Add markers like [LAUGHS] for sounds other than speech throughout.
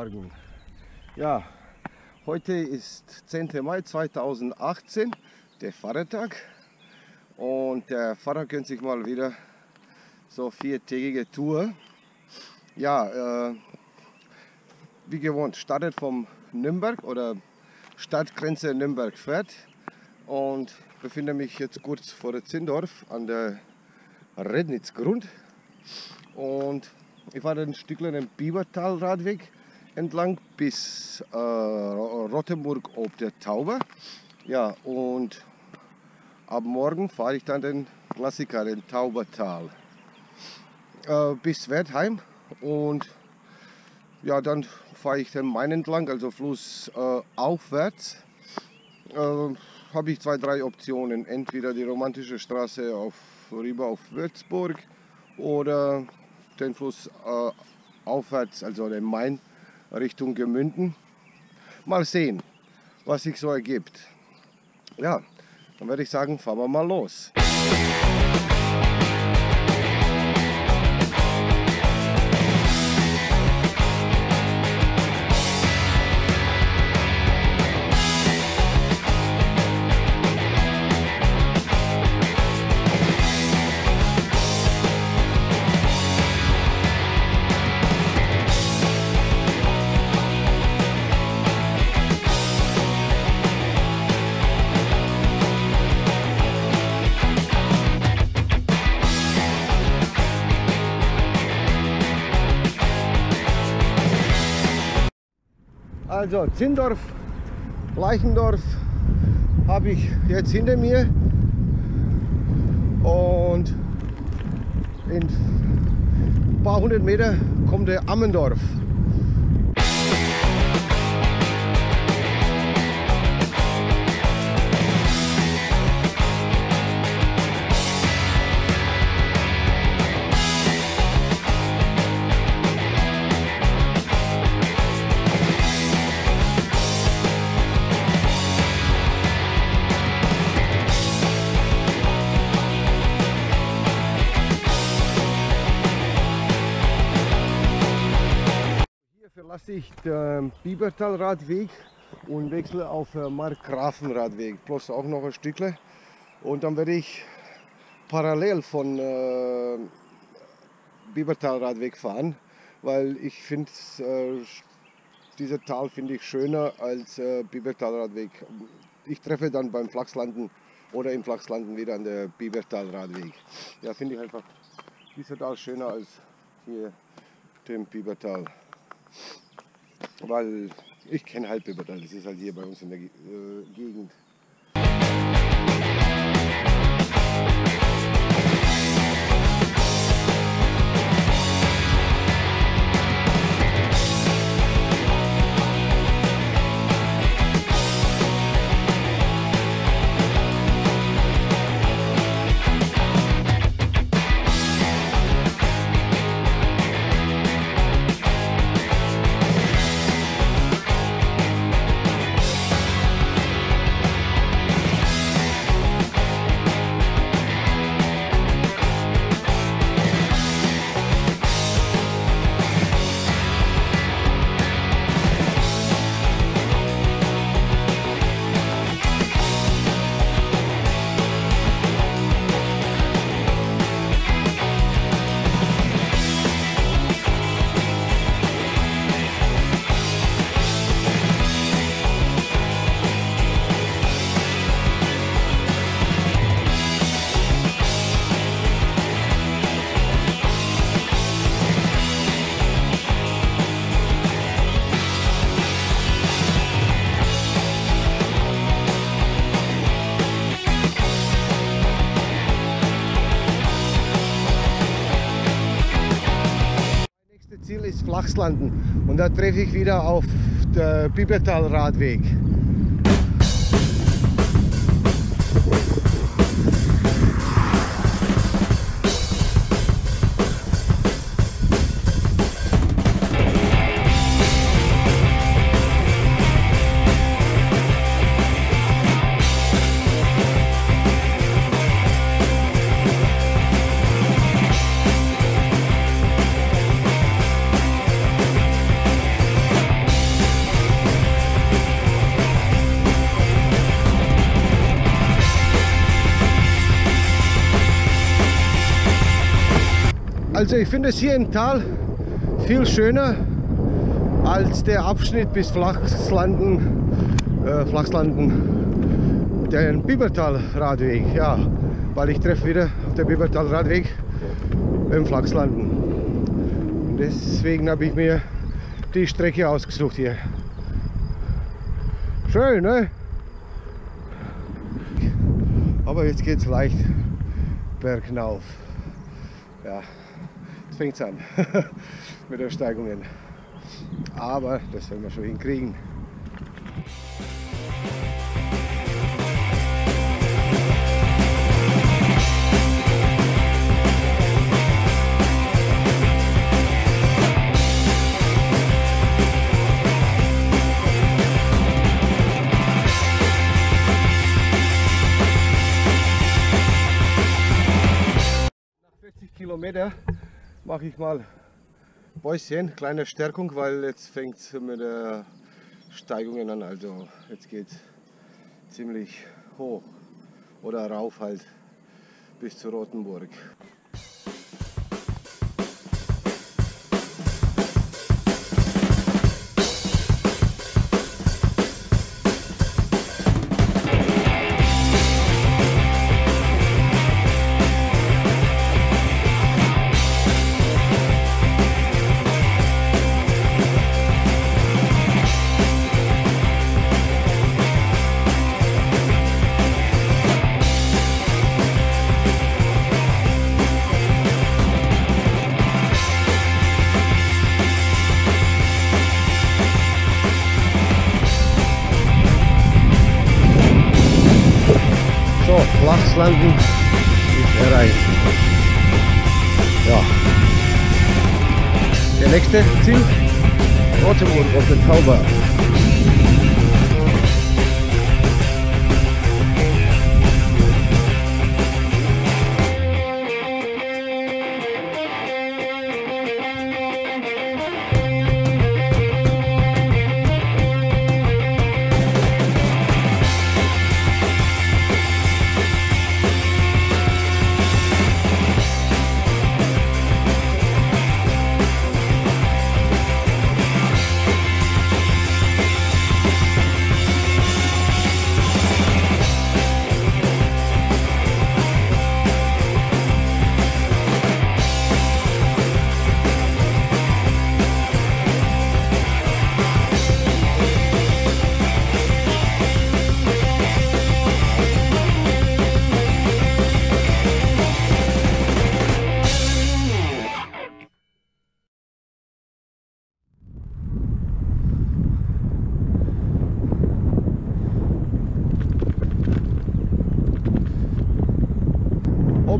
Morgen. Ja, heute ist 10. Mai 2018, der Vatertag. Und der Vater gönnt sich mal wieder so viertägige Tour. Ja, äh, wie gewohnt, startet vom Nürnberg oder Stadtgrenze Nürnberg-Fährt und befinde mich jetzt kurz vor Zindorf an der Rednitzgrund und ich fahre ein Stückchen den Biebertal-Radweg entlang bis äh, Rottenburg ob der Taube. Ja, und ab morgen fahre ich dann den Klassiker, den Taubertal, äh, bis Wertheim und ja, dann fahre ich den Main entlang, also flussaufwärts. Äh, äh, Habe ich zwei, drei Optionen. Entweder die romantische Straße auf, rüber auf Würzburg oder den Fluss äh, aufwärts, also den Main Richtung Gemünden. Mal sehen, was sich so ergibt. Ja, dann würde ich sagen, fahren wir mal los. Also Zindorf, Leichendorf habe ich jetzt hinter mir und in ein paar hundert Meter kommt der Ammendorf. Verlasse ich den Biebertalradweg und wechsle auf Markgrafenradweg, plus auch noch ein Stückle. Und dann werde ich parallel von äh, Biebertalradweg fahren, weil ich finde, äh, dieser Tal finde ich schöner als äh, Biebertalradweg. Ich treffe dann beim Flachslanden oder im Flachslanden wieder an der Biebertalradweg. Ja, finde ich einfach dieser Tal schöner als hier dem Biebertal. Weil ich kenne Halbbibbertal, das ist halt hier bei uns in der äh, Gegend. Ziel ist Flachslanden und da treffe ich wieder auf der Bibertal-Radweg. Also ich finde es hier im Tal viel schöner als der Abschnitt bis Flachslanden, äh, Flachslanden, den Bibertal-Radweg. Ja, weil ich treffe wieder auf der Bibertal-Radweg im Flachslanden. Deswegen habe ich mir die Strecke ausgesucht hier. Schön, ne? Aber jetzt geht es leicht bergauf. Ja, fängt es an [LAUGHS] mit den Steigungen. Aber das werden wir schon hinkriegen. 40 Kilometer mache ich mal Bäuschen, kleine Stärkung, weil jetzt fängt es mit der Steigungen an. Also jetzt geht es ziemlich hoch oder rauf halt bis zu Rothenburg. Flachslanden ist erreicht. Ja. Der nächste Ziel, Rotemund auf den Tauber.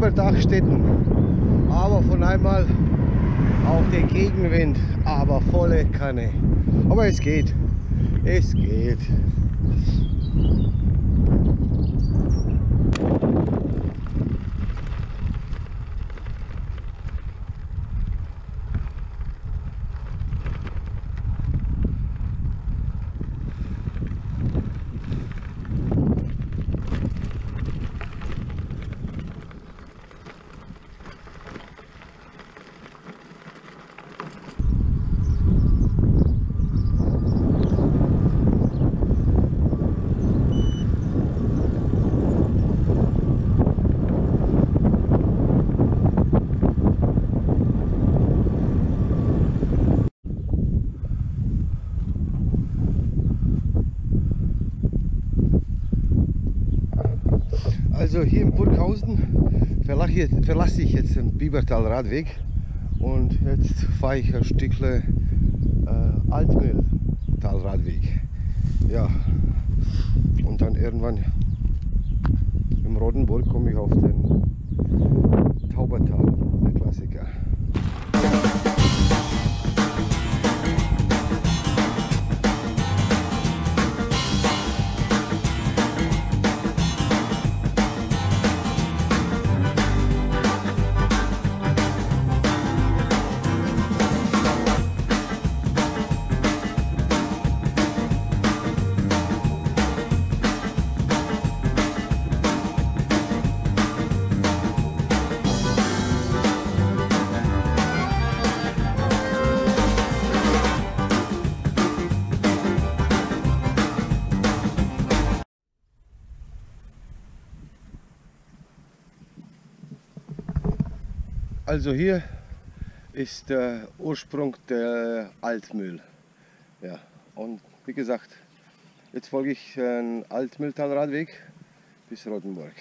Oberdachstetten. Aber von einmal auch der Gegenwind, aber volle Kanne. Aber es geht. Es geht. Also hier in Burghausen verlasse ich jetzt, den Biebertal Radweg und jetzt fahre ich ein Stückle äh, Altmühltal Radweg. Ja, und dann irgendwann im Rodenburg komme ich auf den Taubertal, der Klassiker. Also hier ist der Ursprung der Altmühl. Ja, und wie gesagt, jetzt folge ich den Altmühltalradweg bis Rottenburg.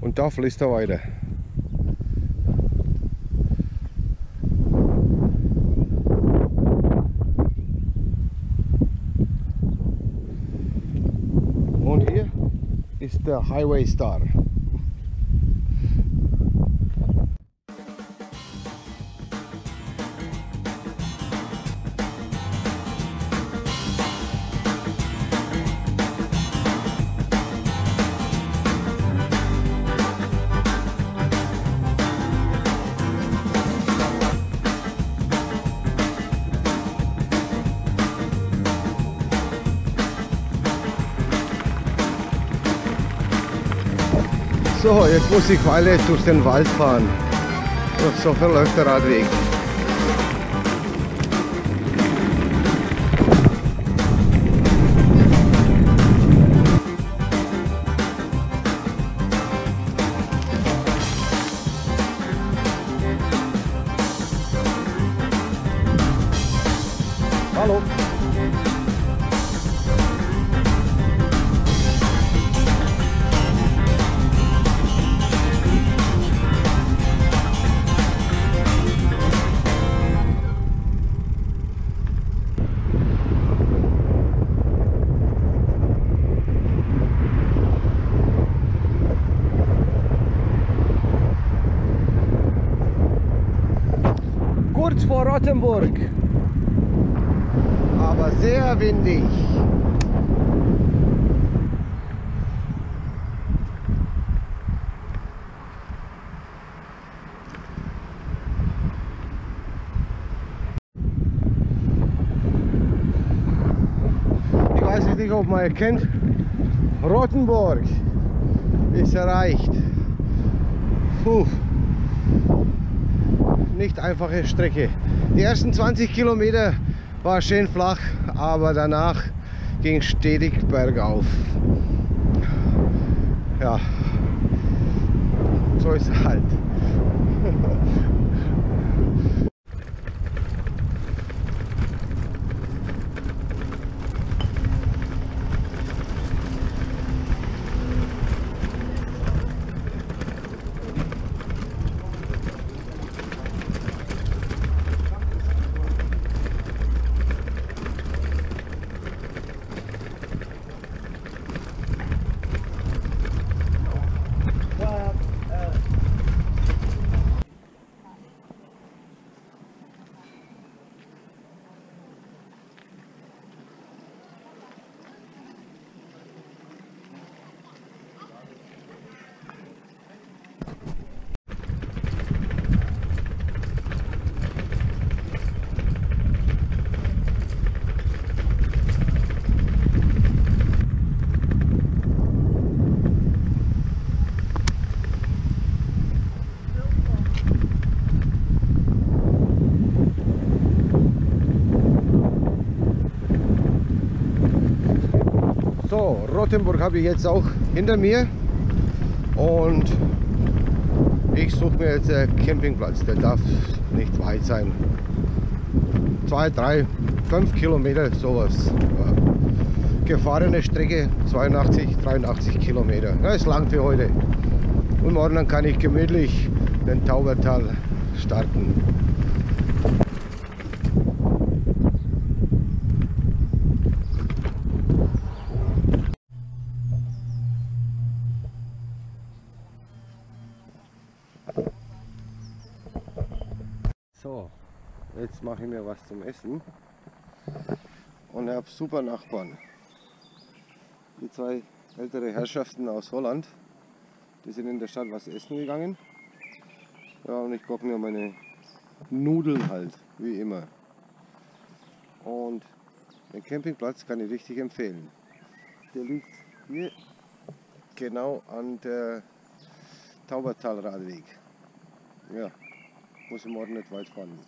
Und da fließt er weiter. Und hier ist der Highway Star. So, jetzt muss ich weiter durch den Wald fahren. So verläuft der Radweg. Vor Rottenburg. Aber sehr windig. Ich weiß nicht, ob man erkennt. Rottenburg ist erreicht. Puh nicht einfache Strecke. Die ersten 20 Kilometer war schön flach, aber danach ging stetig bergauf. Ja, so ist es halt. [LAUGHS] So, Rottenburg habe ich jetzt auch hinter mir und ich suche mir jetzt einen Campingplatz. Der darf nicht weit sein. Zwei, drei, fünf Kilometer sowas. Gefahrene Strecke 82, 83 Kilometer. Das ist lang für heute. Und morgen kann ich gemütlich den Taubertal starten. Jetzt mache ich mir was zum Essen. Und ich habe super Nachbarn. Die zwei ältere Herrschaften aus Holland, die sind in der Stadt was essen gegangen. Ja, und ich koche mir meine Nudeln halt, wie immer. Und den Campingplatz kann ich richtig empfehlen. Der liegt hier genau an der Taubertalradweg. Ja, muss ich morgen nicht weit fahren.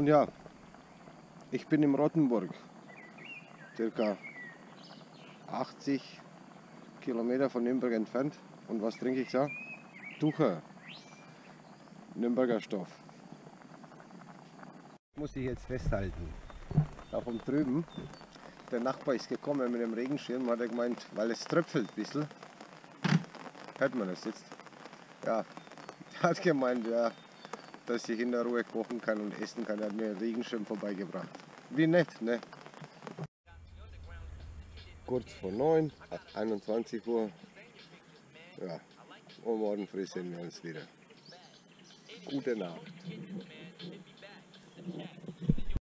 Und ja, ich bin im Rottenburg, circa 80 Kilometer von Nürnberg entfernt. Und was trinke ich da? Tucher, Nürnberger Stoff. Muss ich jetzt festhalten. Da von drüben, der Nachbar ist gekommen mit dem Regenschirm, hat er gemeint, weil es tröpfelt ein bisschen. Hört man das jetzt? Ja, der [LAUGHS] hat gemeint, ja, dass ich in der Ruhe kochen kann und essen kann. Er hat mir einen Regenschirm vorbeigebracht. Wie nett, ne? Kurz vor 9, 21 Uhr. Ja, und morgen früh sehen wir uns wieder. Gute Nacht.